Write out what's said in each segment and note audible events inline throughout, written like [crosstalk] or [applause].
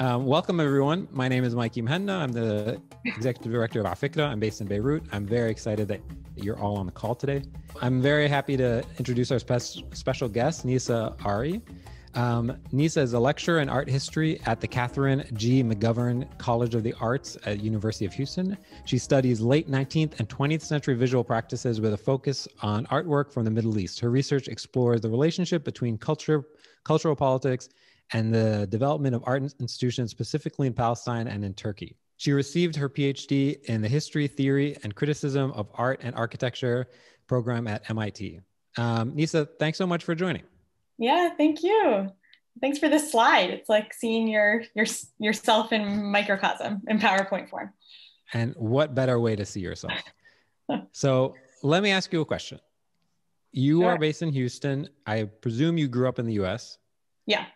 Um, welcome, everyone. My name is Mikey Muhanna. I'm the executive director of Afikra. I'm based in Beirut. I'm very excited that you're all on the call today. I'm very happy to introduce our spe- special guest, Nisa Ari. Um, Nisa is a lecturer in art history at the Kathrine G. McGovern College of the Arts at University of Houston. She studies late 19th and 20th century visual practices with a focus on artwork from the Middle East. Her research explores the relationship between culture, cultural politics, and the development of art institutions, specifically in Palestine and in Turkey. She received her PhD in the history, theory, and criticism of art and architecture program at MIT. Um, Nisa, thanks so much for joining. Yeah, thank you. Thanks for this slide. It's like seeing your, your yourself in microcosm in PowerPoint form. And what better way to see yourself? [laughs] so let me ask you a question. You sure. are based in Houston. I presume you grew up in the US. Yeah.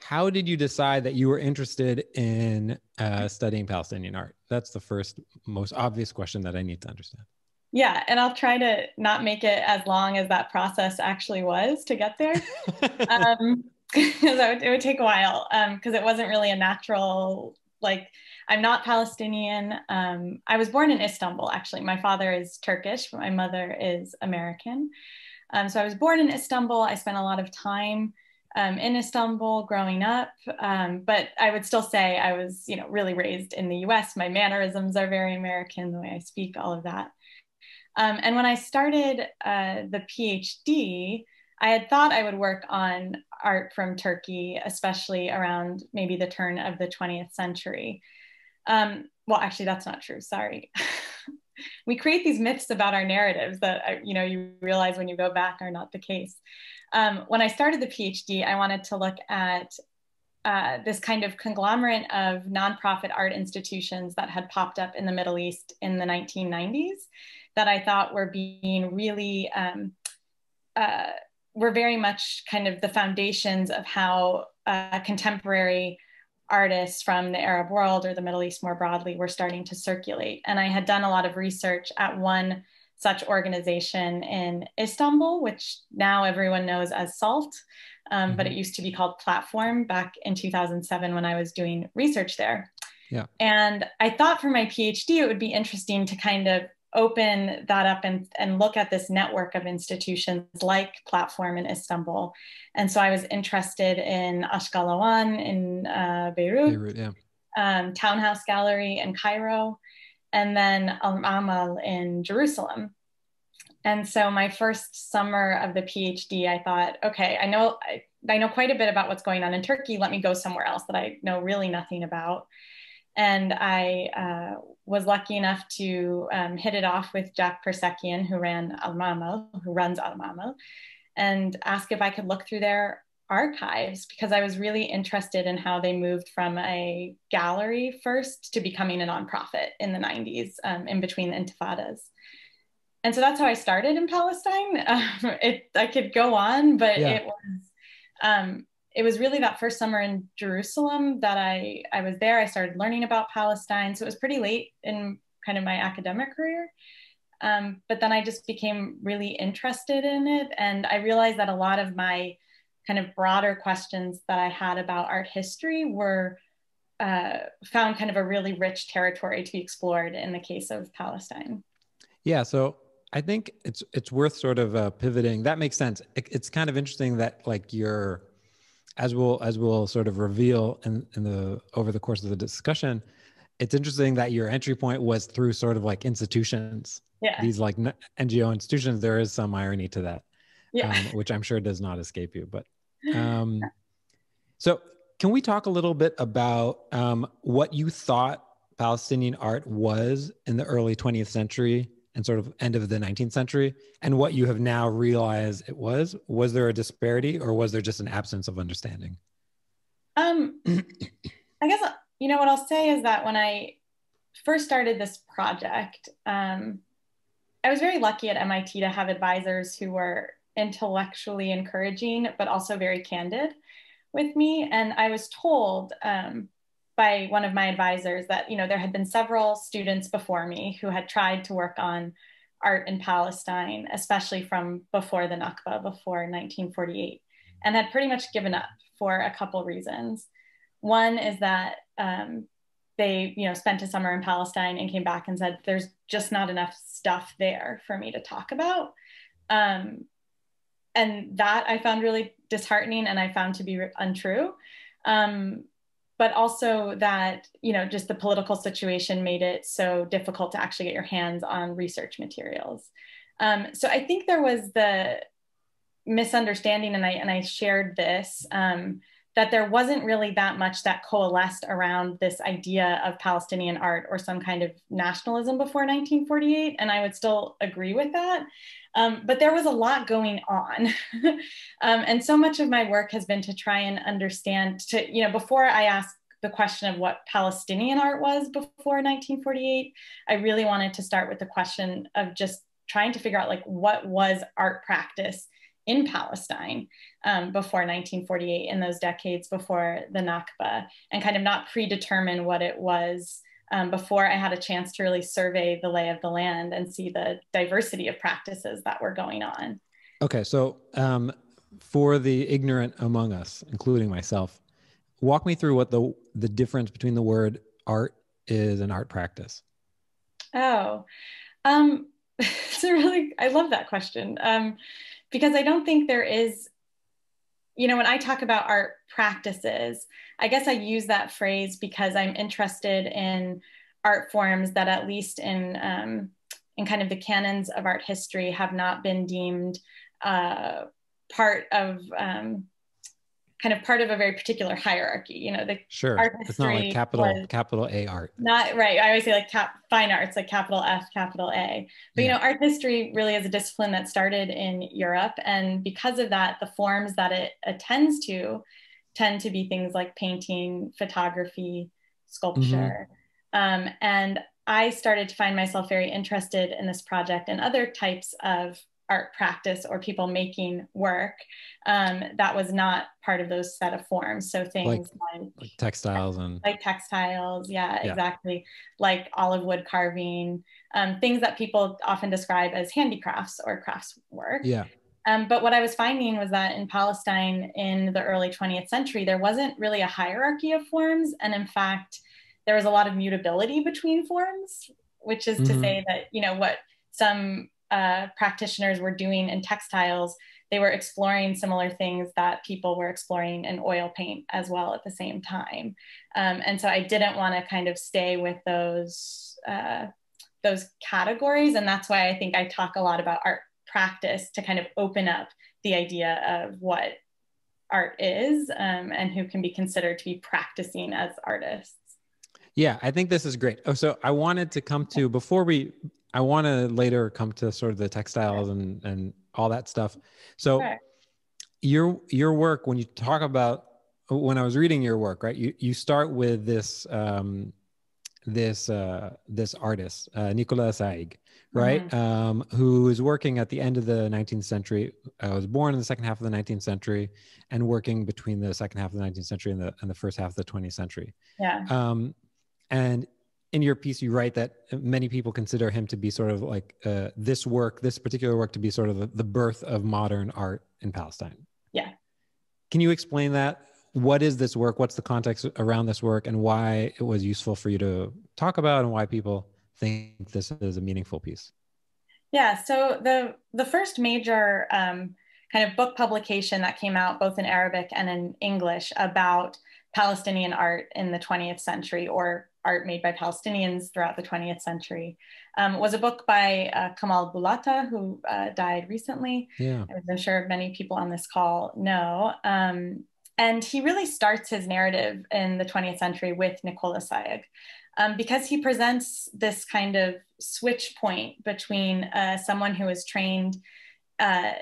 How did you decide that you were interested in uh, studying Palestinian art? That's the first, most obvious question that I need to understand. Yeah, and I'll try to not make it as long as that process actually was to get there. [laughs] um, [laughs] because it, it would take a while because um, it wasn't really a natural like i'm not palestinian um, i was born in istanbul actually my father is turkish my mother is american um, so i was born in istanbul i spent a lot of time um, in istanbul growing up um, but i would still say i was you know really raised in the us my mannerisms are very american the way i speak all of that um, and when I started uh, the PhD, I had thought I would work on art from Turkey, especially around maybe the turn of the 20th century. Um, well, actually, that's not true. Sorry. [laughs] we create these myths about our narratives that uh, you know you realize when you go back are not the case. Um, when I started the PhD, I wanted to look at uh, this kind of conglomerate of nonprofit art institutions that had popped up in the Middle East in the 1990s that I thought were being really, um, uh, were very much kind of the foundations of how uh, contemporary artists from the Arab world or the Middle East more broadly were starting to circulate. And I had done a lot of research at one such organization in Istanbul, which now everyone knows as SALT, um, mm-hmm. but it used to be called Platform back in 2007 when I was doing research there. Yeah. And I thought for my PhD, it would be interesting to kind of open that up and, and look at this network of institutions like Platform in Istanbul. And so I was interested in Ashkal Alwan in uh, Beirut, Beirut yeah. um, Townhouse Gallery in Cairo, and then Al Mamal in Jerusalem. And so my first summer of the PhD, I thought, okay, I know I, I know quite a bit about what's going on in Turkey. Let me go somewhere else that I know really nothing about. And I uh, was lucky enough to um, hit it off with Jack Persekian, who ran Al Mamal, who runs Al Mamal, and ask if I could look through their archives because I was really interested in how they moved from a gallery first to becoming a nonprofit in the 90s um, in between the intifadas. And so that's how I started in Palestine. [laughs] Um, it, I could go on, but yeah. it was um, it was really that first summer in Jerusalem that I, I was there. I started learning about Palestine. So it was pretty late in kind of my academic career. Um, but then I just became really interested in it. And I realized that a lot of my kind of broader questions that I had about art history were uh, found kind of a really rich territory to be explored in the case of Palestine. Yeah. So I think it's it's worth sort of uh, pivoting. That makes sense. It, it's kind of interesting that like your as we'll as we'll sort of reveal in, in the over the course of the discussion it's interesting that your entry point was through sort of like institutions yeah. these like ngo institutions there is some irony to that yeah. um, which i'm sure does not escape you but um, so can we talk a little bit about um, what you thought palestinian art was in the early 20th century and sort of end of the 19th century and what you have now realized it was? Was there a disparity or was there just an absence of understanding? Um [clears throat] i guess you know what i'll say is that when i first started this project um, i was very lucky at mit to have advisors who were intellectually encouraging but also very candid with me and i was told um, by one of my advisors that you know there had been several students before me who had tried to work on art in Palestine, especially from before the Nakba, before 1948, and had pretty much given up for a couple reasons. One is that um, they you know spent a summer in palestine and came back and said there's just not enough stuff there for me to talk about um, and that i found really disheartening and i found to be untrue um, but also that you know just the political situation made it so difficult to actually get your hands on research materials um, so i think there was the misunderstanding and i and i shared this um, that there wasn't really that much that coalesced around this idea of Palestinian art or some kind of nationalism before 1948. And I would still agree with that. Um, but there was a lot going on. [laughs] um, and so much of my work has been to try and understand, to, you know, before I ask the question of what Palestinian art was before 1948, I really wanted to start with the question of just trying to figure out like what was art practice in Palestine um, before 1948, in those decades before the Nakba, and kind of not predetermine what it was um, before I had a chance to really survey the lay of the land and see the diversity of practices that were going on. Okay, so um, for the ignorant among us, including myself, walk me through what the the difference between the word art is and art practice. Oh, um, [laughs] it's a really I love that question. Um, because I don't think there is, you know, when I talk about art practices, I guess I use that phrase because I'm interested in art forms that, at least in um, in kind of the canons of art history, have not been deemed uh, part of um, kind of part of a very particular hierarchy. You know, the sure art it's not like capital capital A art. Not right. I always say like cap, fine arts, like capital F, capital A. But yeah. you know, art history really is a discipline that started in Europe, and because of that, the forms that it attends to tend to be things like painting, photography, sculpture, mm-hmm. um, and I started to find myself very interested in this project and other types of art practice or people making work um, that was not part of those set of forms. So things like, like, like textiles and like textiles, yeah, yeah, exactly. Like olive wood carving, um, things that people often describe as handicrafts or crafts work. Yeah. Um, but what I was finding was that in Palestine in the early 20th century, there wasn't really a hierarchy of forms. And in fact, there was a lot of mutability between forms, which is mm-hmm. to say that, you know, what some uh, practitioners were doing in textiles, they were exploring similar things that people were exploring in oil paint as well at the same time. Um, and so I didn't want to kind of stay with those uh, those categories, and that's why I think I talk a lot about art practice to kind of open up the idea of what art is um, and who can be considered to be practicing as artists. Yeah, I think this is great. Oh, so I wanted to come to before we I want to later come to sort of the textiles and and all that stuff. So sure. your your work when you talk about when I was reading your work, right? You you start with this um, this uh, this artist uh, Nicolas Saïg, right? Mm-hmm. Um, who is working at the end of the 19th century. I uh, was born in the second half of the 19th century, and working between the second half of the 19th century and the and the first half of the 20th century. Yeah. Um, and in your piece you write that many people consider him to be sort of like uh, this work this particular work to be sort of the, the birth of modern art in palestine. Yeah. Can you explain that? What is this work? What's the context around this work and why it was useful for you to talk about and why people think this is a meaningful piece? Yeah. So the the first major um, kind of book publication that came out both in arabic and in english about palestinian art in the 20th century or art made by Palestinians throughout the 20th century, um, was a book by uh, Kamal Boullata, who uh, died recently. Yeah. I'm sure many people on this call know. Um, and he really starts his narrative in the 20th century with Nicolas Saïg. Um, because he presents this kind of switch point between uh, someone who is trained uh,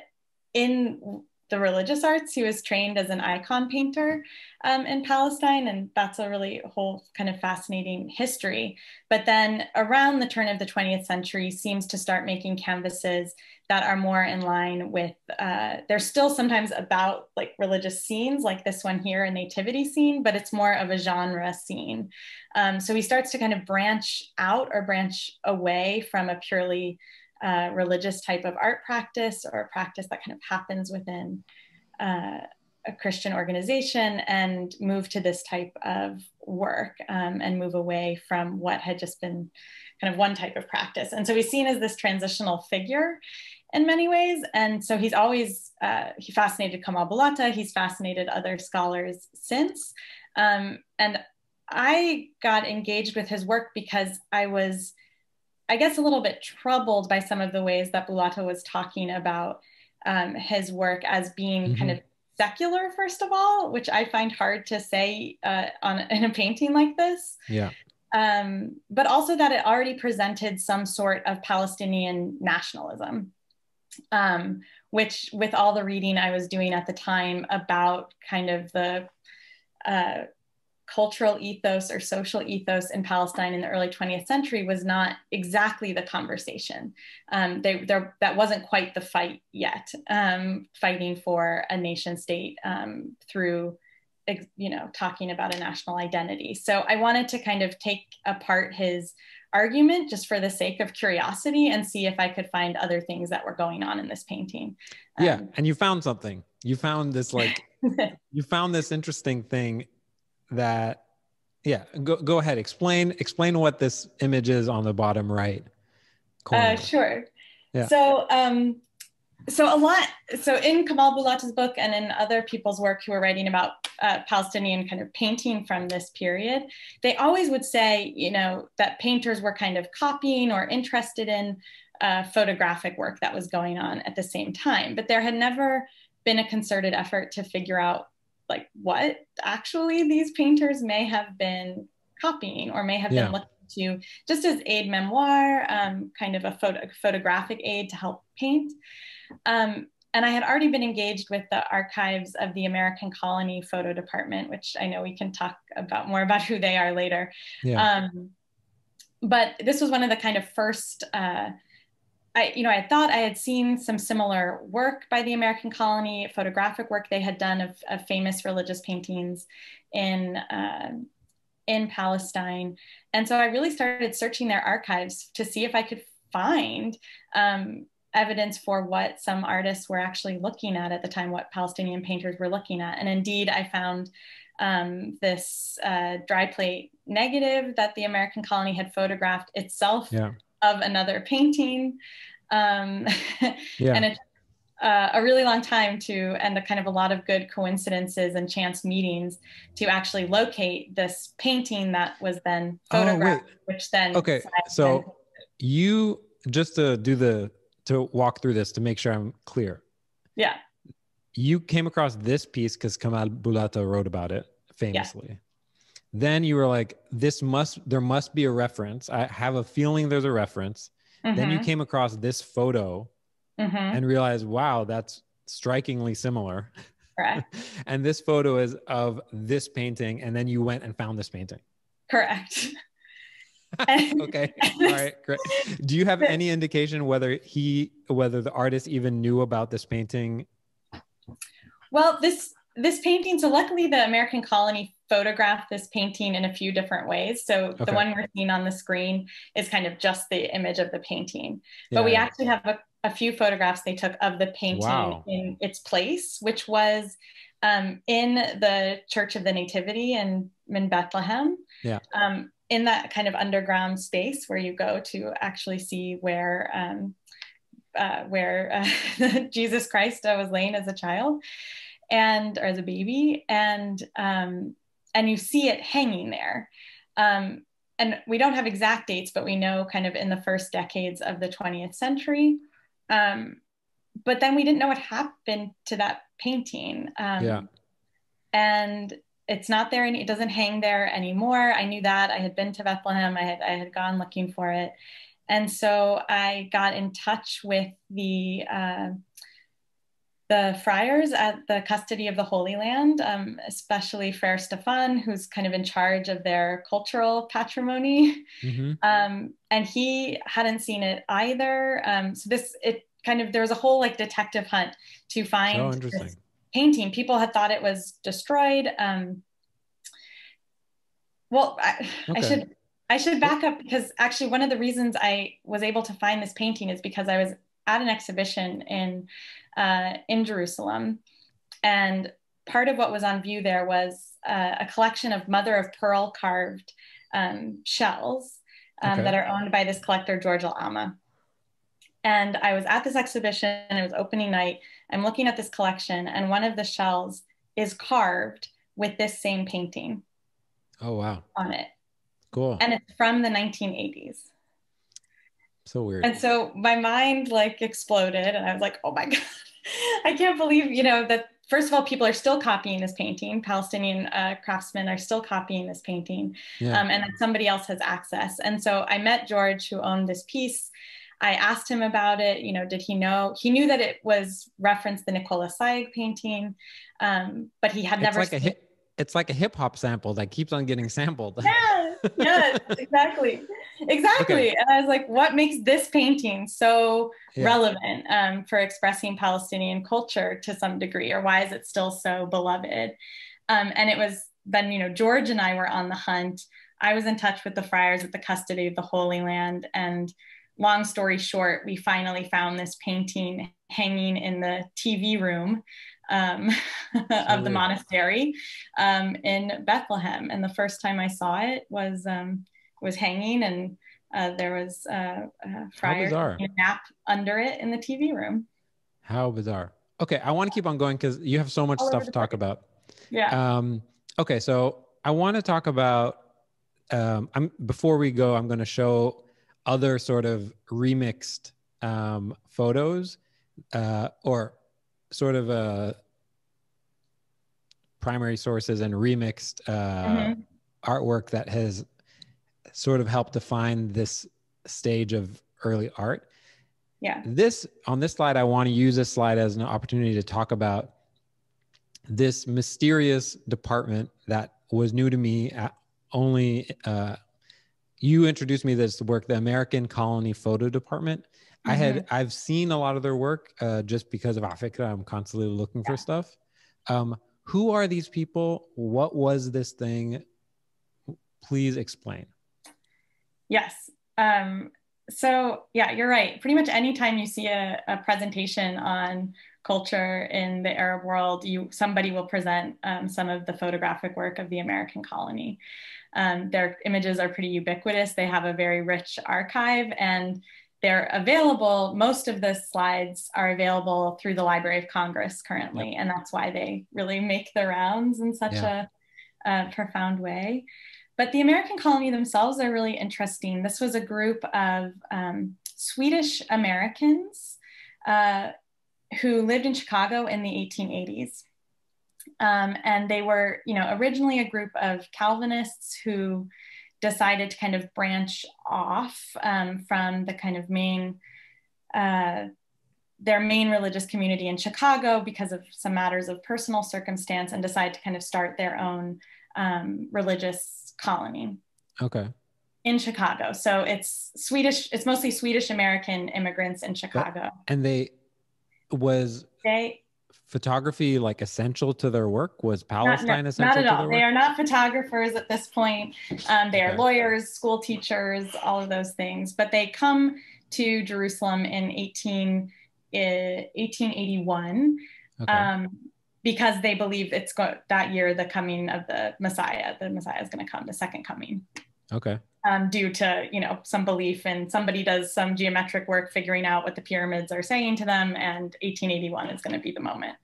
in the religious arts. He was trained as an icon painter um, in Palestine, and that's a really whole kind of fascinating history. But then around the turn of the 20th century, seems to start making canvases that are more in line with. Uh, they're still sometimes about like religious scenes, like this one here, a nativity scene, but it's more of a genre scene. Um, so he starts to kind of branch out or branch away from a purely uh, religious type of art practice or a practice that kind of happens within uh, a Christian organization and move to this type of work um, and move away from what had just been kind of one type of practice. And so he's seen as this transitional figure in many ways. And so he's always, uh, he fascinated Kamal Boullata, he's fascinated other scholars since. Um, and I got engaged with his work because I was, I guess, a little bit troubled by some of the ways that Boullata was talking about um, his work as being mm-hmm. kind of secular, first of all, which I find hard to say uh, on in a painting like this. Yeah. Um, but also that it already presented some sort of Palestinian nationalism, um, which, with all the reading I was doing at the time about kind of the uh, cultural ethos or social ethos in Palestine in the early 20th century was not exactly the conversation. Um, they, that wasn't quite the fight yet, um, fighting for a nation state um, through, you know, talking about a national identity. So I wanted to kind of take apart his argument just for the sake of curiosity and see if I could find other things that were going on in this painting. yeah, um, and you found something. You found this like [laughs] you found this interesting thing that yeah go, go ahead. Explain explain what this image is on the bottom right uh, sure. Yeah. so um so a lot so in kamal boullata's book and in other people's work who are writing about uh, palestinian kind of painting from this period they always would say you know that painters were kind of copying or interested in uh, photographic work that was going on at the same time. But there had never been a concerted effort to figure out like what actually these painters may have been copying or may have yeah. been looking to just as aide-memoire, um, kind of a photo, photographic aid to help paint. Um, and I had already been engaged with the archives of the American Colony Photo Department, which I know we can talk about more about who they are later. Yeah. Um, but this was one of the kind of first uh, I, you know, I thought I had seen some similar work by the American colony, photographic work they had done of, of famous religious paintings in uh, in Palestine, and so I really started searching their archives to see if I could find um, evidence for what some artists were actually looking at at the time, what Palestinian painters were looking at, and indeed I found um, this uh, dry plate negative that the American colony had photographed itself. Yeah of another painting. Um, [laughs] yeah. And it's uh, a really long time to, and a kind of a lot of good coincidences and chance meetings to actually locate this painting that was then oh, photographed, oh, which then. Okay. So you, just to do the, to walk through this to make sure I'm clear. Yeah. You came across this piece because Kamal Boullata wrote about it famously. Then you were like this must there must be a reference. I have a feeling there's a reference. Mm-hmm. then you mm-hmm. came across this photo mm-hmm. and realized wow that's strikingly similar. Correct. [laughs] And this photo is of this painting and then you went and found this painting. Correct. [laughs] Okay. All right great. Do you have [laughs] any indication whether he whether the artist even knew about this painting? Well this this painting so luckily the american colony photographed this painting in a few different ways. So okay. the one we're seeing on the screen is kind of just the image of the painting. Yeah. But we actually have a, a, few photographs they took of the painting wow. in its place, which was um, in the Church of the Nativity in, in Bethlehem. Yeah. Um, in that kind of underground space where you go to actually see where um, uh, where uh, [laughs] Jesus Christ was laying as a child and or as a baby and um, and you see it hanging there. Um, and we don't have exact dates, but we know kind of in the first decades of the 20th century. Um, but then we didn't know what happened to that painting. Um, yeah. And it's not there, and it doesn't hang there anymore. I knew that. I had been to Bethlehem. I had I had gone looking for it, and so I got in touch with the uh, the friars at the custody of the Holy Land, um, especially Frere Stefan, who's kind of in charge of their cultural patrimony. Mm-hmm. [laughs] Um, and he hadn't seen it either. Um, so this, it kind of, there was a whole like detective hunt to find oh, this painting. People had thought it was destroyed. Um, well, I, okay. I should, I should back up because actually one of the reasons I was able to find this painting is because I was at an exhibition in uh, in Jerusalem, and part of what was on view there was uh, a collection of mother of pearl carved um, shells um, okay. that are owned by this collector, George Alama. And I was at this exhibition, it was opening night. I'm looking at this collection, and one of the shells is carved with this same painting. Oh, wow. On it. Cool. And it's from the 1980s. So weird. And so my mind like exploded, and I was like, oh my [laughs] God, I can't believe, you know, that first of all, people are still copying this painting. Palestinian uh, craftsmen are still copying this painting, yeah. um, and that somebody else has access. And so I met George, who owned this piece. I asked him about it. You know, did he know? He knew that it was referenced the Nicola Saig painting, um, but he had it's never. Like a hip, it's like a hip hop sample that keeps on getting sampled. Yeah, [laughs] yes, exactly, exactly. Okay. And I was like, what makes this painting so yeah. relevant um, for expressing Palestinian culture to some degree, or why is it still so beloved? Um, and it was then, you know, George and I were on the hunt. I was in touch with the friars at the custody of the Holy Land, and long story short, we finally found this painting hanging in the TV room um, [laughs] of the monastery um, in Bethlehem. And the first time I saw it was um, was hanging, and uh, there was uh, a friar a nap under it in the TV room. How bizarre! Okay, I want to keep on going because you have so much All stuff to talk about. Yeah. Um, okay, so I want to talk about. Um, I'm before we go. I'm going to show other sort of remixed um, photos uh, or sort of a uh, primary sources and remixed uh, mm-hmm. artwork that has sort of helped define this stage of early art. Yeah. This on this slide, I want to use this slide as an opportunity to talk about this mysterious department that was new to me. At only uh, you introduced me to this work, the American Colony Photo Department. Mm-hmm. I had mm-hmm. I've seen a lot of their work uh, just because of Afikra. I'm constantly looking yeah. for stuff. Um, who are these people? What was this thing? Please explain. Yes. Um, so yeah, you're right. Pretty much anytime you see a, a, presentation on culture in the Arab world, you somebody will present um, some of the photographic work of the American colony. Um, their images are pretty ubiquitous. They have a very rich archive and they're available. Most of the slides are available through the Library of Congress currently, yep. and that's why they really make the rounds in such yeah. a, a, profound way. But the American colony themselves are really interesting. This was a group of um, Swedish Americans uh, who lived in Chicago in the 1880s. Um, and they were, you know, originally a group of Calvinists who decided to kind of branch off um, from the kind of main uh, their main religious community in Chicago because of some matters of personal circumstance and decide to kind of start their own um, religious colony. Okay. In Chicago. So it's Swedish, it's mostly Swedish American immigrants in Chicago. And they was they photography like essential to their work? Was Palestine not, essential? Not at all. They are not photographers at this point. Um, they are lawyers, school teachers, all of those things. But they come to Jerusalem in 18, uh, 1881 okay. um, because they believe it's go- that year the coming of the Messiah. The Messiah is going to come, the second coming. Okay um, due to you know some belief and somebody does some geometric work figuring out what the pyramids are saying to them and 1881 is going to be the moment.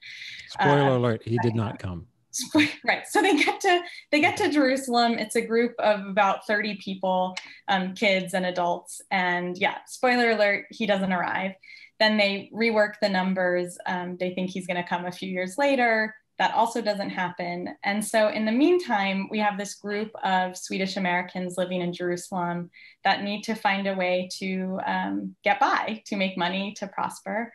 Spoiler uh, alert he did not come. [laughs] Right so they get to they get to jerusalem. It's a group of about 30 people um, kids and adults and yeah spoiler alert he doesn't arrive. Then they rework the numbers um, they think he's going to come a few years later that also doesn't happen. And so, in the meantime, we have this group of Swedish Americans living in Jerusalem that need to find a way to um, get by, to make money, to prosper.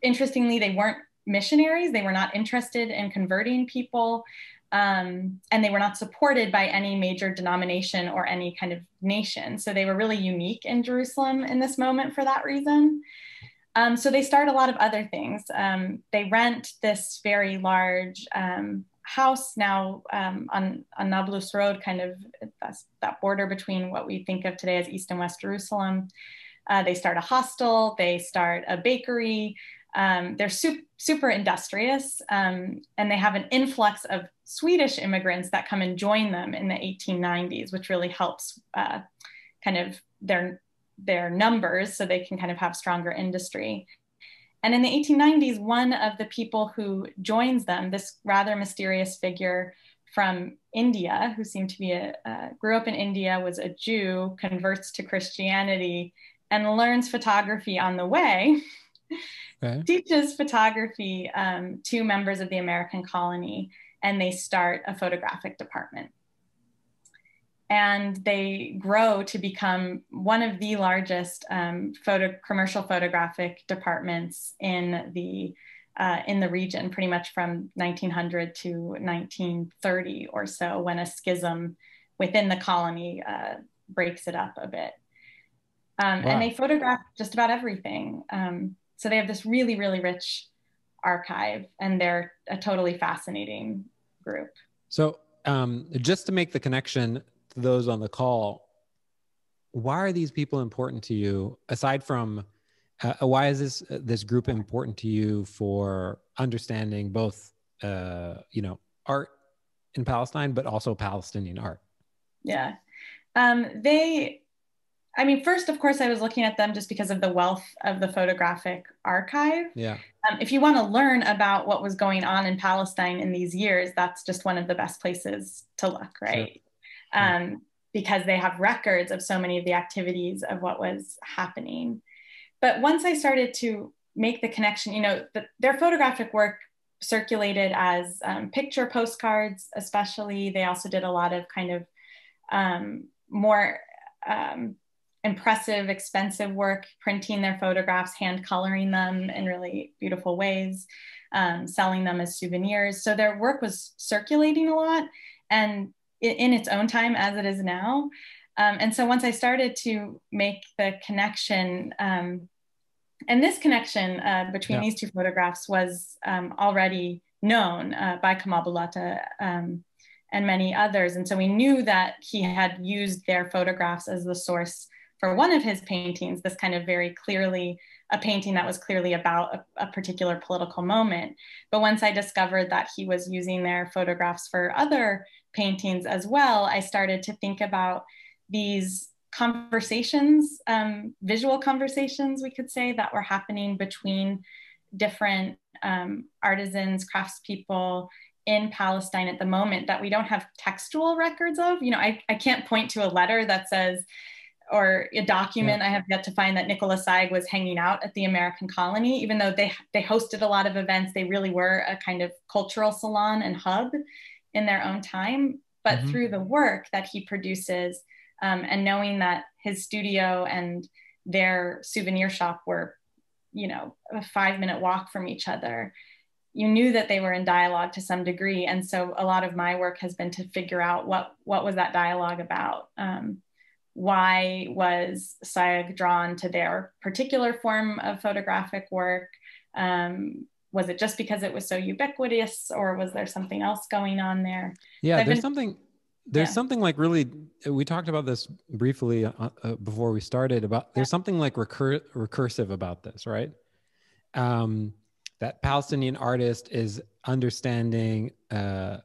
Interestingly, they weren't missionaries, they were not interested in converting people. Um, and they were not supported by any major denomination or any kind of nation. So they were really unique in Jerusalem in this moment for that reason. Um, so they start a lot of other things. Um, they rent this very large um, house now um, on, on Nablus Road, kind of that border between what we think of today as East and West Jerusalem. Uh, they start a hostel, they start a bakery, Um, they're super, super industrious um, and they have an influx of Swedish immigrants that come and join them in the 1890s, which really helps uh, kind of their, their numbers so they can kind of have stronger industry. And in the 1890s, one of the people who joins them, this rather mysterious figure from India, who seemed to be a, uh, grew up in India, was a Jew, converts to Christianity, and learns photography on the way. Okay. [laughs] teaches photography um, to members of the American colony, and they start a photographic department. And they grow to become one of the largest um, photo, commercial photographic departments in the uh, in the region, pretty much from 1900 to 1930 or so, when a schism within the colony uh, breaks it up a bit. Um, wow. And they photograph just about everything. Um, so they have this really, really rich archive, and they're a totally fascinating group. So, um, just to make the connection to those on the call, why are these people important to you aside from uh, why is this uh, this group important to you for understanding both uh, you know art in Palestine, but also Palestinian art? Yeah, um, they. I mean, first, of course, I was looking at them just because of the wealth of the photographic archive. Yeah. Um, if you want to learn about what was going on in Palestine in these years, that's just one of the best places to look, right? Sure. Um, because they have records of so many of the activities of what was happening. But once I started to make the connection, you know, the, their photographic work circulated as um, picture postcards, especially. They also did a lot of kind of um, more um, impressive, expensive work, printing their photographs, hand coloring them in really beautiful ways, um, selling them as souvenirs. So their work was circulating a lot and in, in its own time, as it is now. Um, and so once I started to make the connection, um, and this connection uh, between yeah. these two photographs was um, already known uh, by Kamal Boullata um, and many others. And so we knew that he had used their photographs as the source for one of his paintings, this kind of very clearly a painting that was clearly about a, a, particular political moment. But once I discovered that he was using their photographs for other paintings as well, I started to think about these conversations, um, visual conversations, we could say, that were happening between different um, artisans, craftspeople in Palestine at the moment that we don't have textual records of. You know, I, I can't point to a letter that says, or a document yeah. I have yet to find that Nicola Saig was hanging out at the American colony, even though they, they hosted a lot of events, they really were a kind of cultural salon and hub in their own time. But mm-hmm. through the work that he produces, um, and knowing that his studio and their souvenir shop were you know a five minute walk from each other you knew that they were in dialogue to some degree and so a lot of my work has been to figure out what what was that dialogue about um, why was Saig drawn to their particular form of photographic work um, was it just because it was so ubiquitous or was there something else going on there? Yeah there's been, something there's yeah. something like really we talked about this briefly uh, uh, before we started about there's something like recur- recursive about this right? Um, that palestinian artist is understanding uh,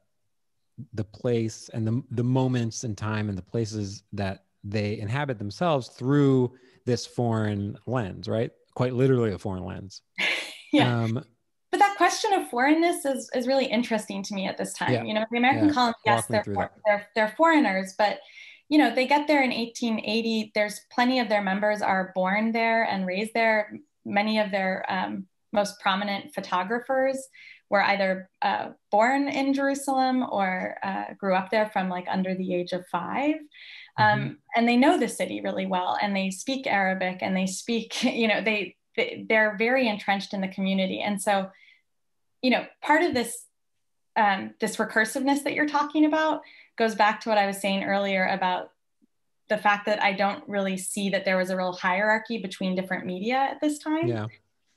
the place and the, the moments in time and the places that they inhabit themselves through this foreign lens right? Quite literally a foreign lens. [laughs] Yeah. Um, question of foreignness is, is really interesting to me at this time. Yeah. You know, the American yeah. colony, yes, they're, for, they're, they're foreigners, but you know, they get there in 1880. There's plenty of their members are born there and raised there. Many of their um, most prominent photographers were either uh, born in Jerusalem or uh, grew up there from like under the age of 5 um, mm-hmm. and they know the city really well, and they speak Arabic, and they speak, [laughs] you know, they they're very entrenched in the community. And so, you know, part of this um, this recursiveness that you're talking about goes back to what I was saying earlier about the fact that I don't really see that there was a real hierarchy between different media at this time. Yeah.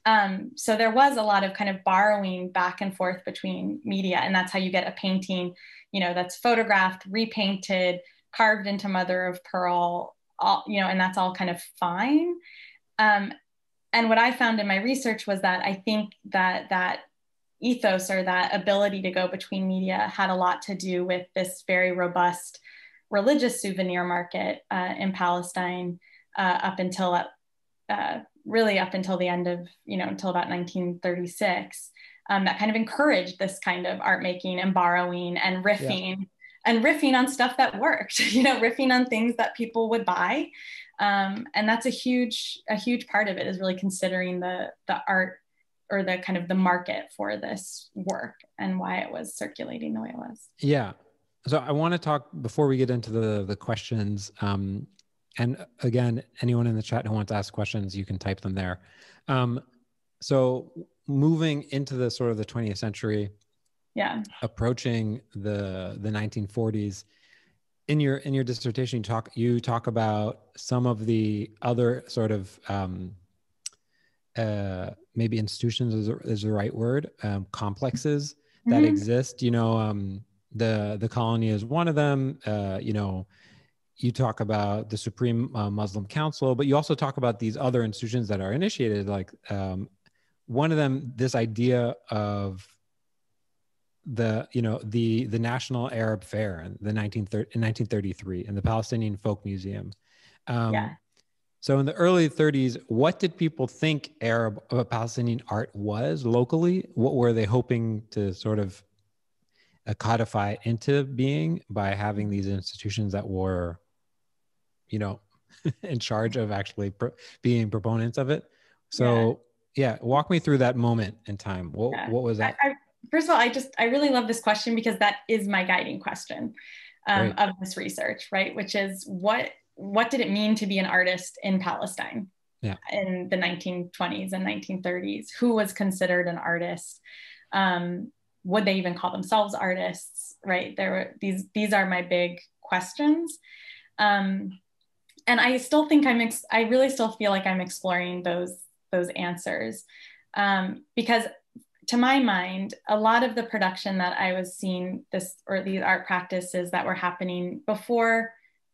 Um, so there was a lot of kind of borrowing back and forth between media, and that's how you get a painting, you know, that's photographed, repainted, carved into mother of pearl, all, you know, and that's all kind of fine. Um, and what I found in my research was that I think that that ethos or that ability to go between media had a lot to do with this very robust religious souvenir market uh, in Palestine uh, up until uh, really up until the end of you know until about 1936 um, that kind of encouraged this kind of art making and borrowing and riffing yeah. and riffing on stuff that worked [laughs] you know riffing on things that people would buy um, and that's a huge a huge part of it is really considering the the art or the kind of the market for this work and why it was circulating the way it was. Yeah. So i want to talk before we get into the the questions um, and again anyone in the chat who wants to ask questions you can type them there. Um, so moving into the sort of the 20th century yeah. approaching the the 1940s in your in your dissertation you talk you talk about some of the other sort of um, uh, maybe institutions is, is the right word um, complexes that mm-hmm. exist you know um, the the colony is one of them uh, you know you talk about the supreme uh, muslim council but you also talk about these other institutions that are initiated like um, one of them this idea of the you know the the National Arab Fair in the 1930, in 1933 in the Palestinian Folk Museum. Um, yeah. So in the early 30s, what did people think Arab uh, Palestinian art was locally? What were they hoping to sort of uh, codify into being by having these institutions that were, you know, [laughs] in charge of actually pro- being proponents of it? So yeah. yeah. walk me through that moment in time. What yeah. what was that? I, I, first of all, I just, I really love this question because that is my guiding question um, of this research, right? Which is what, what did it mean to be an artist in Palestine yeah. in the 1920s and 1930s? Who was considered an artist? Um, would they even call themselves artists, right? There were these, these are my big questions. Um, and I still think I'm, ex- I really still feel like I'm exploring those, those answers um, because to my mind, a lot of the production that I was seeing this or these art practices that were happening before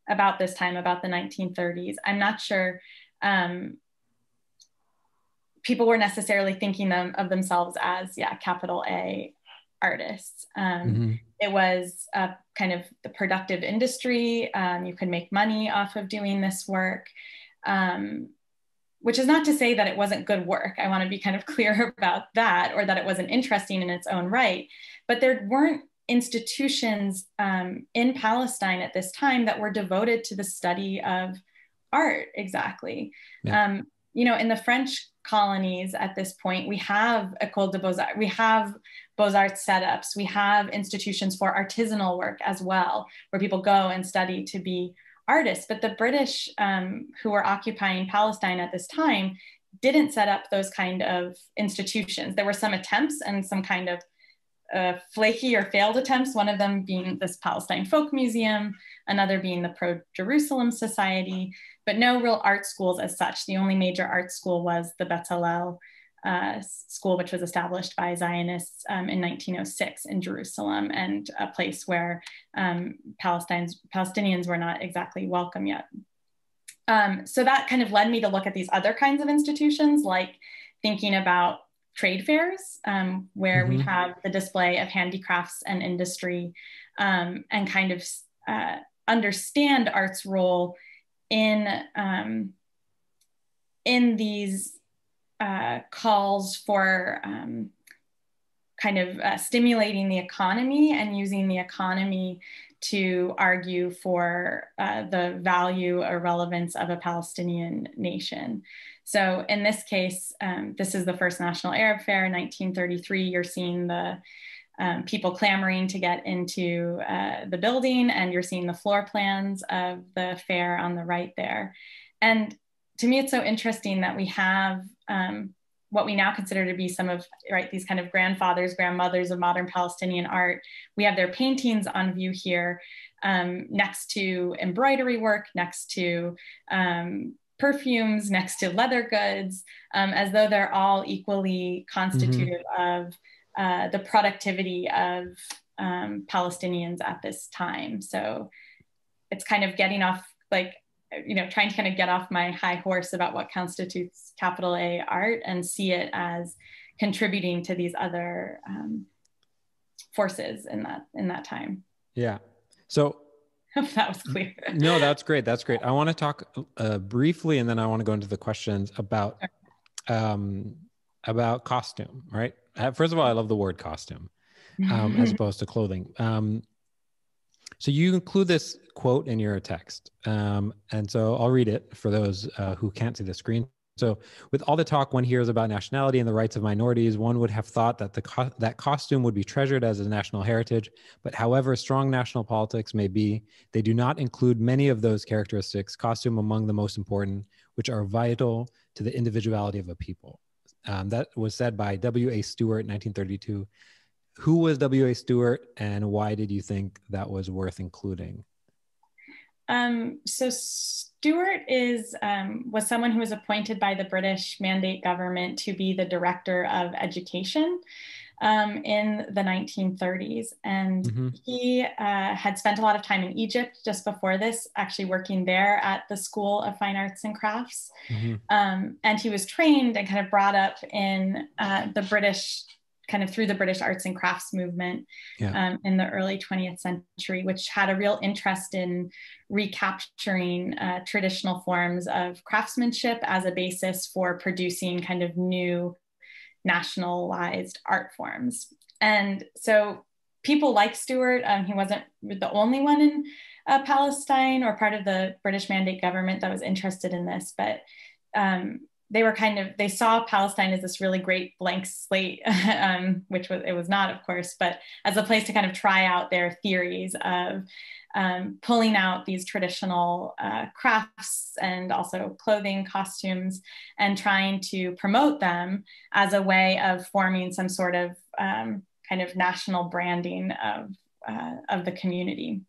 about this time, about the 1930s, I'm not sure um, people were necessarily thinking them of themselves as, yeah, capital A artists. Um, mm-hmm. It was a kind of the productive industry. Um, you could make money off of doing this work. Um, which is not to say that it wasn't good work. I want to be kind of [laughs] clear about that, or that it wasn't interesting in its own right. But there weren't institutions um, in Palestine at this time that were devoted to the study of art exactly. Yeah. Um, you know, in the French colonies at this point, we have École de Beaux-Arts, we have Beaux-Arts setups, we have institutions for artisanal work as well, where people go and study to be artists. But the British um, who were occupying Palestine at this time didn't set up those kind of institutions. There were some attempts and some kind of uh, flaky or failed attempts, one of them being this Palestine Folk Museum, another being the Pro Jerusalem Society, but no real art schools as such. The only major art school was the Bezalel uh, school, which was established by Zionists um, in 1906 in Jerusalem, and a place where um, Palestinians were not exactly welcome yet. Um, so that kind of led me to look at these other kinds of institutions, like thinking about trade fairs, um, where mm-hmm. we have the display of handicrafts and industry, um, and kind of uh, understand art's role in um, in these uh, calls for um, kind of uh, stimulating the economy and using the economy to argue for uh, the value or relevance of a Palestinian nation. So in this case, um, this is the first National Arab Fair in 1933. You're seeing the um, people clamoring to get into uh, the building, and you're seeing the floor plans of the fair on the right there. And to me, it's so interesting that we have um, what we now consider to be some of right these kind of grandfathers, grandmothers of modern Palestinian art. We have their paintings on view here, um, next to embroidery work, next to um, perfumes, next to leather goods, um, as though they're all equally constitutive mm-hmm. of uh, the productivity of um, Palestinians at this time. So it's kind of getting off like you know, trying to kind of get off my high horse about what constitutes capital A art and see it as contributing to these other um, forces in that in that time. Yeah. So [laughs] that was clear. no, that's great. That's great. I want to talk uh, briefly, and then I want to go into the questions about um, about costume. Right. First of all, I love the word costume um, [laughs] as opposed to clothing. Um, so you include this quote in your text, um, and so I'll read it for those uh, who can't see the screen. So, with all the talk one hears about nationality and the rights of minorities, one would have thought that the co- that costume would be treasured as a national heritage. But however strong national politics may be, they do not include many of those characteristics, costume among the most important, which are vital to the individuality of a people. Um, that was said by W.A. Stewart, 1932. Who was W.A. Stewart, and why did you think that was worth including? Um, so Stewart is um, was someone who was appointed by the British Mandate government to be the director of education um, in the 1930s, and mm-hmm. he uh, had spent a lot of time in Egypt just before this, actually working there at the School of Fine Arts and Crafts, mm-hmm. Um, and he was trained and kind of brought up in uh, the British kind of through the British arts and crafts movement yeah. um, in the early 20th century, which had a real interest in recapturing uh, traditional forms of craftsmanship as a basis for producing kind of new nationalized art forms. And so people like Stewart, um, he wasn't the only one in uh, Palestine or part of the British Mandate government that was interested in this, but um, they were kind of they saw Palestine as this really great blank slate, [laughs] um, which was it was not, of course, but as a place to kind of try out their theories of um, pulling out these traditional uh, crafts and also clothing, costumes, and trying to promote them as a way of forming some sort of um, kind of national branding of uh, of the community.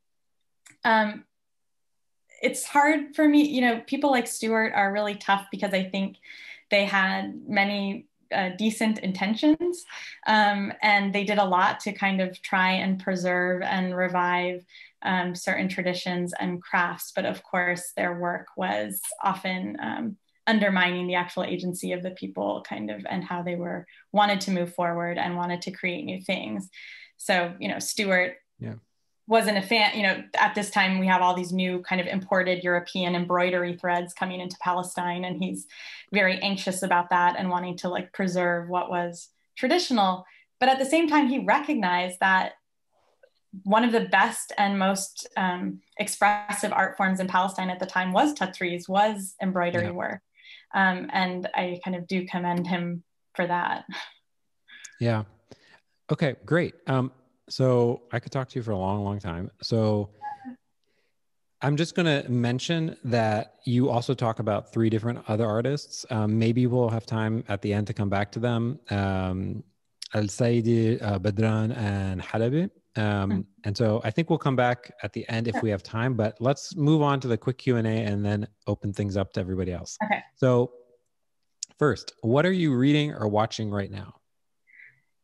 Um, it's hard for me, you know, people like Stewart are really tough because I think they had many uh, decent intentions um, and they did a lot to kind of try and preserve and revive um, certain traditions and crafts. But of course, their work was often um, undermining the actual agency of the people kind of and how they were wanted to move forward and wanted to create new things. So, you know, Stewart yeah wasn't a fan, you know, at this time we have all these new kind of imported European embroidery threads coming into Palestine, and he's very anxious about that and wanting to like preserve what was traditional. But at the same time, he recognized that one of the best and most um, expressive art forms in Palestine at the time was tatreez, was embroidery yeah. work. Um, and I kind of do commend him for that. Yeah. Okay, great. Um, so I could talk to you for a long, long time. So I'm just going to mention that you also talk about three different other artists. Um, maybe we'll have time at the end to come back to them. Um, Al Saidi, uh, Badran, and Halaby. Um, mm-hmm. And so I think we'll come back at the end if we have time. But let's move on to the quick Q and A and then open things up to everybody else. Okay. So first, what are you reading or watching right now?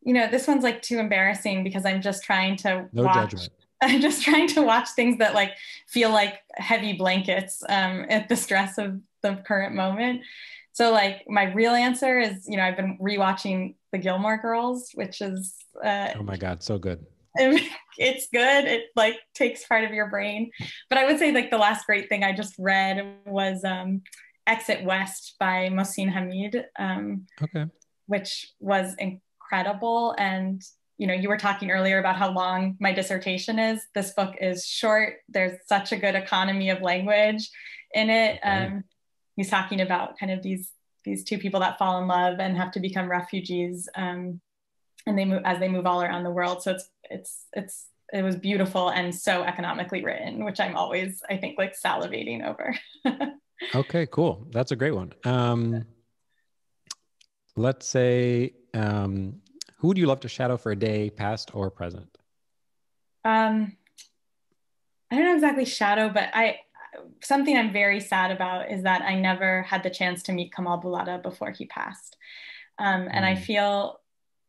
You know, this one's like too embarrassing because I'm just trying to no watch. Judgment. [laughs] I'm just trying to watch things that like feel like heavy blankets um, at the stress of the current moment. So like my real answer is, you know, I've been rewatching The Gilmore Girls, which is uh, oh my god, so good. [laughs] It's good. It like takes part of your brain. But I would say like the last great thing I just read was um, Exit West by Mohsin Hamid. Um, okay. Which was incredible. And, you know, you were talking earlier about how long my dissertation is. This book is short. There's such a good economy of language in it. Um, he's talking about kind of these these two people that fall in love and have to become refugees um, and they move as they move all around the world so it's it's it's it was beautiful and so economically written which i'm always i think like salivating over [laughs] okay cool that's a great one um, let's say um, who would you love to shadow for a day, past or present? Um, I don't know exactly shadow, but I something I'm very sad about is that I never had the chance to meet Kamal Boullata before he passed, um, and mm. I feel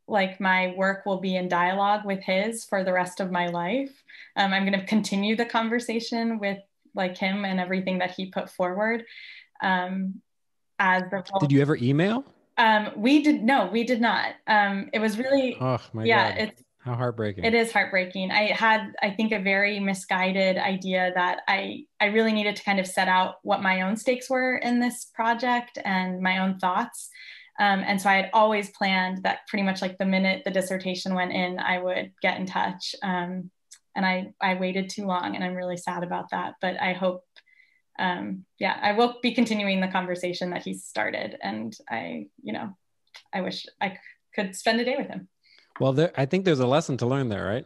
like my work will be in dialogue with his for the rest of my life. Um, I'm going to continue the conversation with like him and everything that he put forward. Um, as the did you ever email? Um, we did no, we did not. Um, it was really oh my yeah, God. it's how heartbreaking. It is heartbreaking. I had, I think, a very misguided idea that I, I really needed to kind of set out what my own stakes were in this project and my own thoughts. Um, and so I had always planned that pretty much like the minute the dissertation went in, I would get in touch. Um, and I, I waited too long, and I'm really sad about that. But I hope, um, yeah, I will be continuing the conversation that he started. And I, you know, I wish I could spend a day with him. Well, there, I think there's a lesson to learn there, right?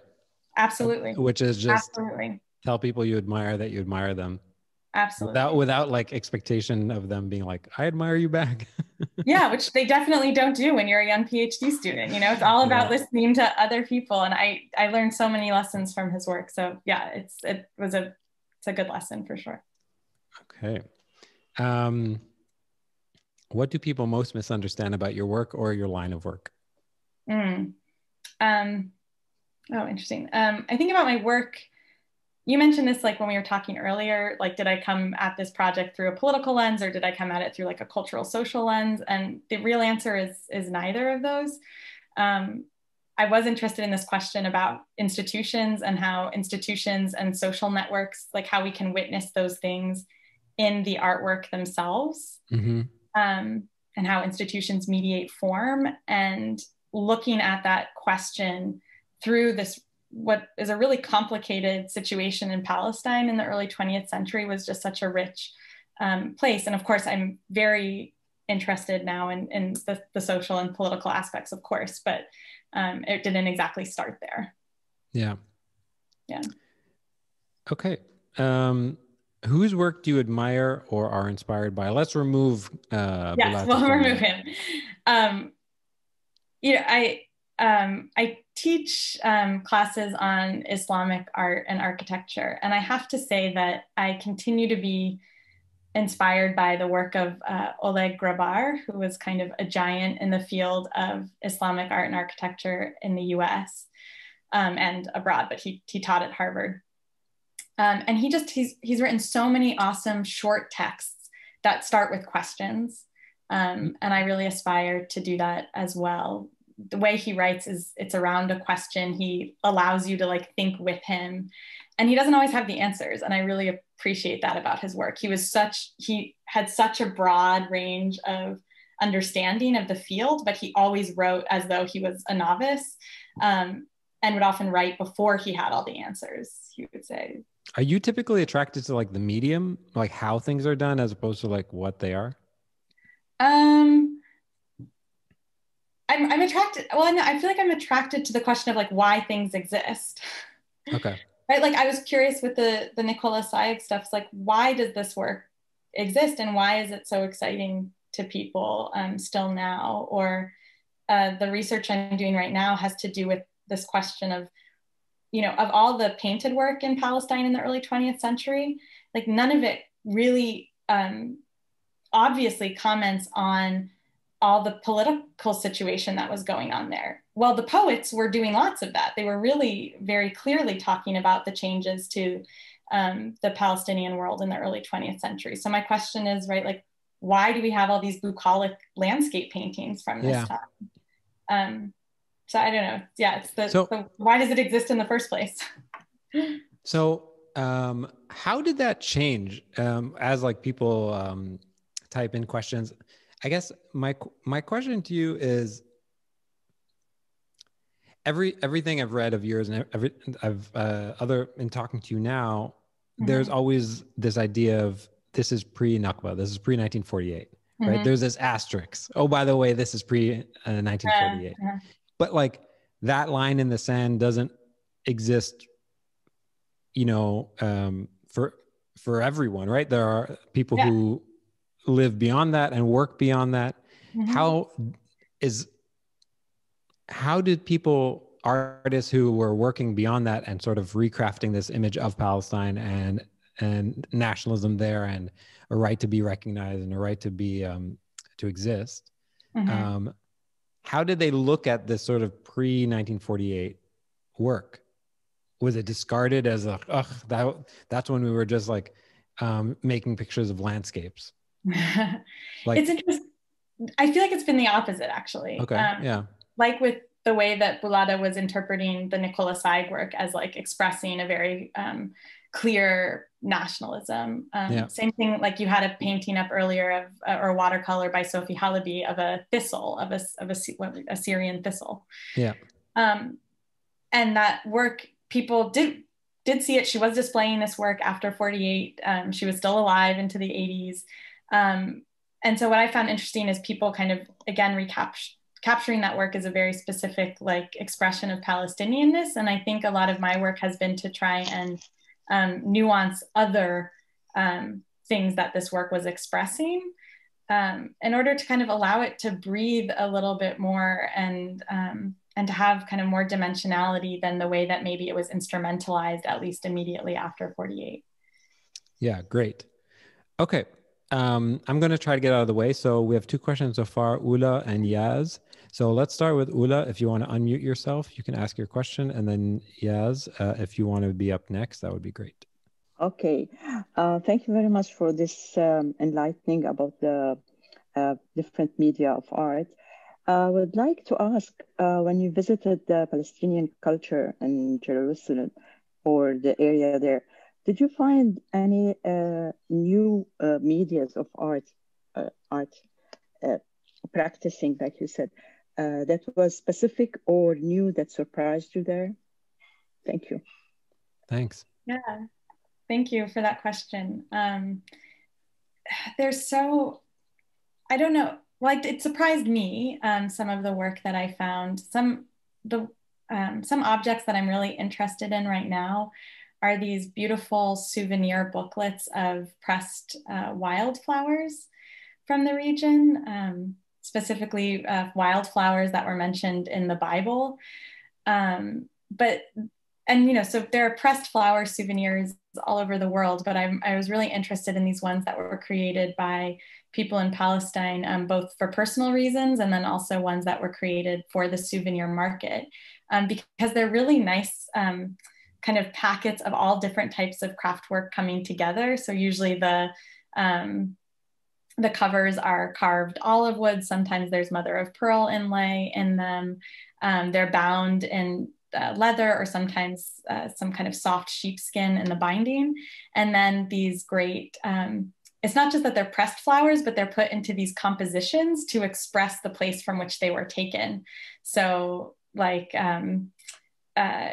Absolutely. Which is just Absolutely. tell people you admire that you admire them. Absolutely. Without without like expectation of them being like, I admire you back. [laughs] yeah, which they definitely don't do when you're a young PhD student. You know, it's all about yeah. listening to other people. And I I learned so many lessons from his work. So yeah, it's it was a it's a good lesson for sure. Okay. Um what do people most misunderstand about your work or your line of work? Mm. Um, oh, interesting. Um, I think about my work. You mentioned this like when we were talking earlier, like, did I come at this project through a political lens or did I come at it through like a cultural social lens? And the real answer is, is neither of those. Um, I was interested in this question about institutions and how institutions and social networks, like how we can witness those things in the artwork themselves, mm-hmm. um, and how institutions mediate form. And looking at that question through this what is a really complicated situation in Palestine in the early 20th century was just such a rich um, place. And of course, I'm very interested now in, in the, the social and political aspects, of course, but um, it didn't exactly start there. Yeah. Yeah. Okay. Um, whose work do you admire or are inspired by? Let's remove. Uh, yes, we'll remove him. Um, you know, I um, I teach um, classes on Islamic art and architecture, and I have to say that I continue to be inspired by the work of uh, Oleg Grabar, who was kind of a giant in the field of Islamic art and architecture in the U.S. Um, and abroad, but he he taught at Harvard. Um, and he just he's he's written so many awesome short texts that start with questions um, and I really aspire to do that as well. The way he writes is it's around a question. He allows you to like think with him, and he doesn't always have the answers. And I really appreciate that about his work. He was such he had such a broad range of understanding of the field, but he always wrote as though he was a novice, um, and would often write before he had all the answers. He would say. Are you typically attracted to like the medium, like how things are done, as opposed to like what they are? Um, I'm, I'm attracted. Well, I feel like I'm attracted to the question of like why things exist. Okay. [laughs] right. Like I was curious with the the Nicola Saig stuff. It's like why does this work exist and why is it so exciting to people um, still now? Or uh, the research I'm doing right now has to do with this question of, you know, of all the painted work in Palestine in the early 20th century, like none of it really um, obviously comments on all the political situation that was going on there. Well, the poets were doing lots of that. They were really very clearly talking about the changes to um, the Palestinian world in the early 20th century. So my question is, right, like, why do we have all these bucolic landscape paintings from this yeah. time? Um, so I don't know. Yeah, it's the, so, the, why does it exist in the first place? [laughs] so um, how did that change um, as like people um, type in questions. I guess my my question to you is every everything I've read of yours and every I've uh, other in talking to you now, mm-hmm. there's always this idea of this is pre Nakba, this is pre 1948, mm-hmm. right? There's this asterisk. Oh, by the way, this is pre 1948. Uh, uh-huh. But like that line in the sand doesn't exist, you know, um, for for everyone, right? There are people yeah. who live beyond that and work beyond that mm-hmm. how is how did people artists who were working beyond that and sort of recrafting this image of palestine and and nationalism there and a right to be recognized and a right to be um, to exist mm-hmm. um, how did they look at this sort of pre 1948 work was it discarded as a ugh that that's when we were just like um, making pictures of landscapes? [laughs] like, it's interesting. I feel like it's been the opposite, actually. Okay. Um, yeah. Like with the way that Boullata was interpreting the Nicola Saig work as like expressing a very um, clear nationalism. Um, yeah. Same thing, like you had a painting up earlier of, uh, or a watercolor by Sophie Halaby of a thistle, of a, of a, a Syrian thistle. Yeah. Um, and that work, people did did see it. She was displaying this work after 48. Um, she was still alive into the 80s. Um, and so what I found interesting is people kind of, again, recapture capturing that work is a very specific like expression of Palestinianness. And I think a lot of my work has been to try and um, nuance other um, things that this work was expressing um, in order to kind of allow it to breathe a little bit more and um, and to have kind of more dimensionality than the way that maybe it was instrumentalized at least immediately after 48 yeah great. Okay um, i'm going to try to get out of the way. So we have two questions so far ula and yaz so let's start with ula if you want to unmute yourself you can ask your question and then yaz uh, if you want to be up next that would be great. Okay. Uh, thank you very much for this um, enlightening about the uh, different media of art. I would like to ask uh, when you visited the Palestinian culture in Jerusalem or the area there, did you find any uh, new uh, medias of art, uh, art uh, practicing, like you said, uh, that was specific or new that surprised you there? Thank you. Thanks. Yeah, thank you for that question. Um, there's so, I don't know like it, surprised me um, some of the work that I found. Some the um, some objects that I'm really interested in right now are these beautiful souvenir booklets of pressed uh, wildflowers from the region, um, specifically uh, wildflowers that were mentioned in the Bible. Um, but and you know, so there are pressed flower souvenirs all over the world, but I'm, I was really interested in these ones that were created by people in Palestine, um, both for personal reasons and then also ones that were created for the souvenir market, um, because they're really nice um, kind of packets of all different types of craft work coming together. So usually the um, the covers are carved olive wood. Sometimes there's mother of pearl inlay in them. Um, they're bound in uh, leather or sometimes uh, some kind of soft sheepskin in the binding. And then these great um, it's not just that they're pressed flowers, but they're put into these compositions to express the place from which they were taken. So, like, um, uh,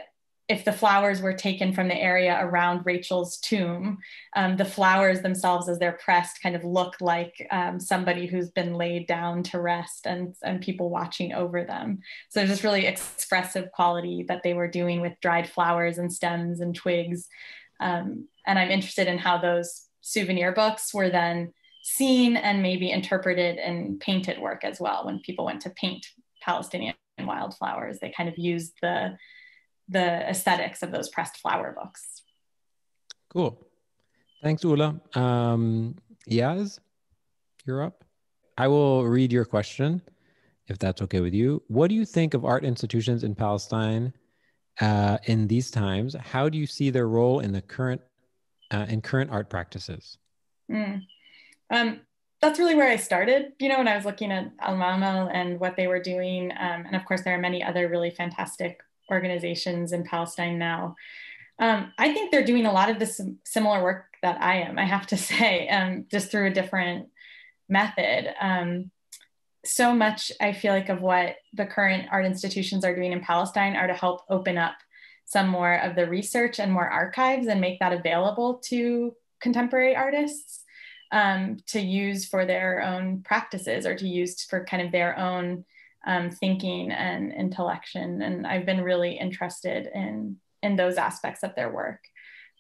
if the flowers were taken from the area around Rachel's tomb, um, the flowers themselves, as they're pressed, kind of look like um, somebody who's been laid down to rest and, and people watching over them. So there's this really expressive quality that they were doing with dried flowers and stems and twigs. Um, and I'm interested in how those souvenir books were then seen and maybe interpreted in painted work as well. When people went to paint Palestinian wildflowers, they kind of used the the aesthetics of those pressed flower books. Cool. Thanks, Ula. Um, Yaz, you're up. I will read your question, if that's okay with you. What do you think of art institutions in Palestine uh, in these times? How do you see their role in the current uh, and current art practices? Mm. Um, that's really where I started, you know, when I was looking at Al Mamal and what they were doing. Um, and of course, there are many other really fantastic organizations in Palestine now. Um, I think they're doing a lot of this similar work that I am, I have to [laughs] say, um, just through a different method. Um, so much, I feel like, of what the current art institutions are doing in Palestine are to help open up some more of the research and more archives and make that available to contemporary artists um, to use for their own practices or to use for kind of their own um, thinking and intellection. And I've been really interested in, in those aspects of their work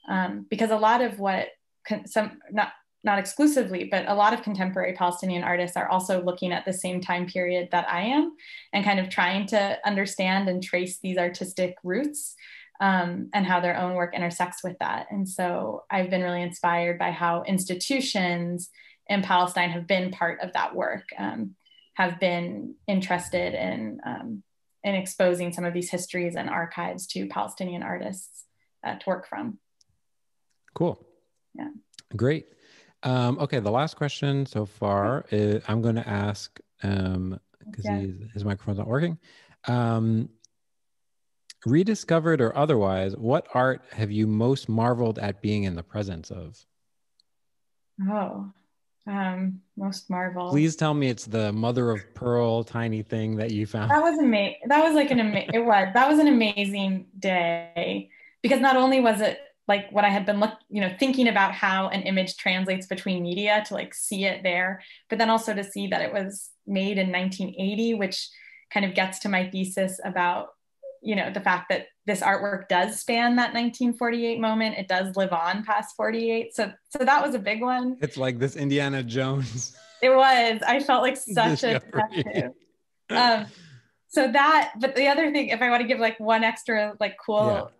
um, because a lot of what con- some, not, not exclusively, but a lot of contemporary Palestinian artists are also looking at the same time period that I am and kind of trying to understand and trace these artistic roots um, and how their own work intersects with that. And so I've been really inspired by how institutions in Palestine have been part of that work, um, have been interested in, um, in exposing some of these histories and archives to Palestinian artists uh, to work from. Cool. Yeah. Great. Um, okay, the last question so far is, I'm going to ask um because Yeah. his microphone's not working. Um, rediscovered or otherwise, what art have you most marveled at being in the presence of? Oh, um, most marvel. Please tell me it's the mother of pearl tiny thing that you found. That was amazing. That was like an ama- it was that was an amazing day because not only was it like what I had been look, you know, thinking about how an image translates between media to like see it there, but then also to see that it was made in 1980, which kind of gets to my thesis about you know the fact that this artwork does span that 1948 moment. It does live on past 48. So so that was a big one. It's like this Indiana Jones. [laughs] It was. I felt like [laughs] such a detective. um so that but the other thing if i want to give like one extra like cool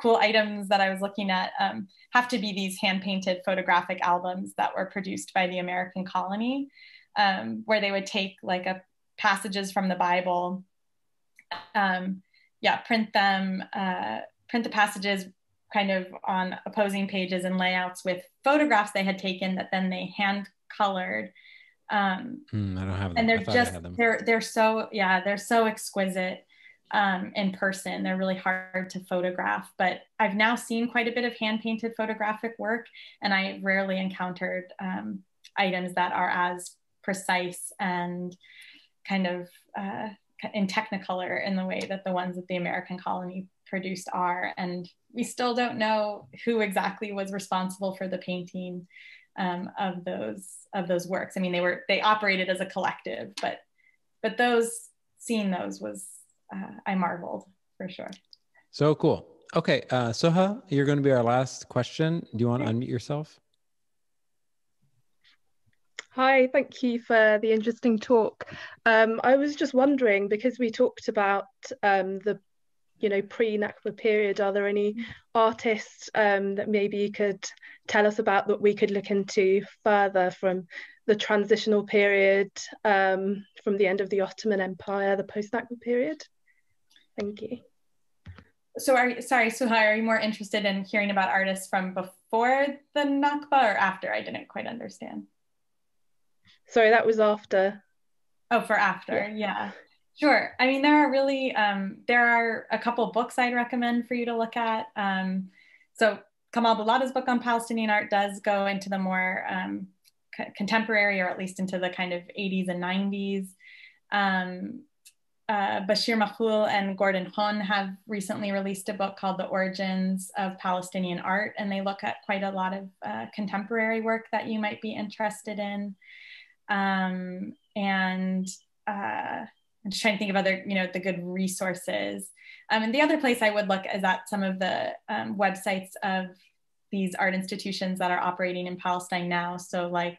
cool items that i was looking at um, have to be these hand painted photographic albums that were produced by the american colony um, where they would take like a passages from the bible um, yeah print them uh, print the passages kind of on opposing pages and layouts with photographs they had taken that then they hand colored um, Hmm, I don't have them. and they're just them. they're they're so yeah they're so exquisite um, in person they're really hard to photograph but i've now seen quite a bit of hand painted photographic work and i rarely encountered um, items that are as precise and kind of uh, in technicolor in the way that the ones that the american colony produced are and we still don't know who exactly was responsible for the painting um, of those of those works. I mean, they were they operated as a collective, but but those seeing those was uh, I marveled for sure. So cool. Okay, uh, Soha, you're going to be our last question. Do you want to unmute yourself? Hi, thank you for the interesting talk. Um, I was just wondering because we talked about um, the, you know, pre-Nakba period. Are there any artists um, that maybe you could tell us about that we could look into further from the transitional period, um, from the end of the Ottoman Empire, the post-Nakba period? Thank you. So are sorry, Suha, are you more interested in hearing about artists from before the Nakba or after? I didn't quite understand. Sorry, that was after. Oh, for after, yeah. Sure. I mean, there are really um, there are a couple books I'd recommend for you to look at. Um, so Kamal Boullata's book on Palestinian art does go into the more um, contemporary, or at least into the kind of 80s and 90s. Um, uh, Bashir Makhoul and Gordon Hon have recently released a book called The Origins of Palestinian Art, and they look at quite a lot of uh, contemporary work that you might be interested in. Um, and uh, I'm just trying to think of other, you know, the good resources. Um, and the other place I would look is at some of the um, websites of these art institutions that are operating in Palestine now. So like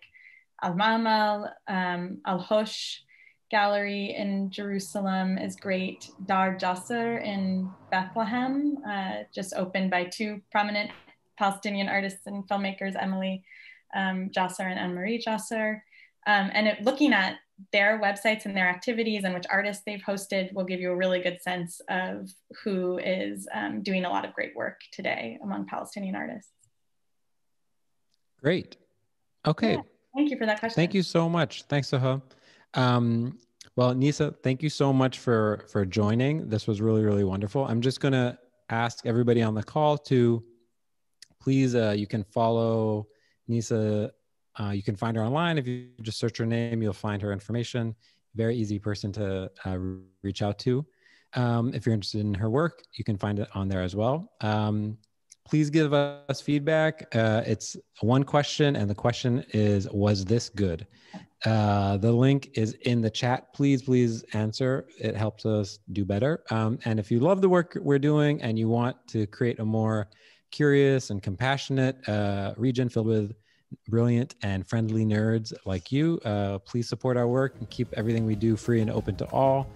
Al Mamal, um, Al Hosh Gallery in Jerusalem is great. Dar Jacir in Bethlehem, uh, just opened by two prominent Palestinian artists and filmmakers, Emily um, Jacir and Annemarie Jacir. Um, and it, looking at their websites and their activities and which artists they've hosted will give you a really good sense of who is um, doing a lot of great work today among Palestinian artists. Great. Okay. Yeah, thank you for that question. Thank you so much. Thanks, Soha. Um, well, Nisa, thank you so much for for joining. This was really, really wonderful. I'm just gonna ask everybody on the call to please. Uh, you can follow Nisa. Uh, you can find her online. If you just search her name, you'll find her information. Very easy person to uh, reach out to. Um, if you're interested in her work, you can find it on there as well. Um, please give us feedback. Uh, it's one question, and the question is Was this good? Uh, the link is in the chat. Please, please answer. It helps us do better. Um, and if you love the work we're doing and you want to create a more curious and compassionate uh, region filled with brilliant and friendly nerds like you, uh, please support our work and keep everything we do free and open to all.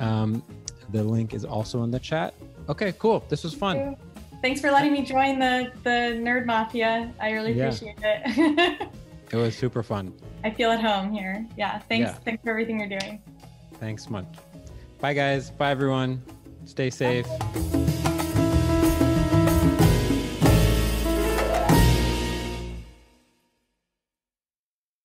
Um, the link is also in the chat. Okay, cool. This was fun. Thanks for letting me join the the nerd mafia. I really Yeah. appreciate it. [laughs] It was super fun. I feel at home here. Yeah. Thanks. Yeah. Thanks for everything you're doing. Thanks much. Bye, guys. Bye, everyone. Stay safe.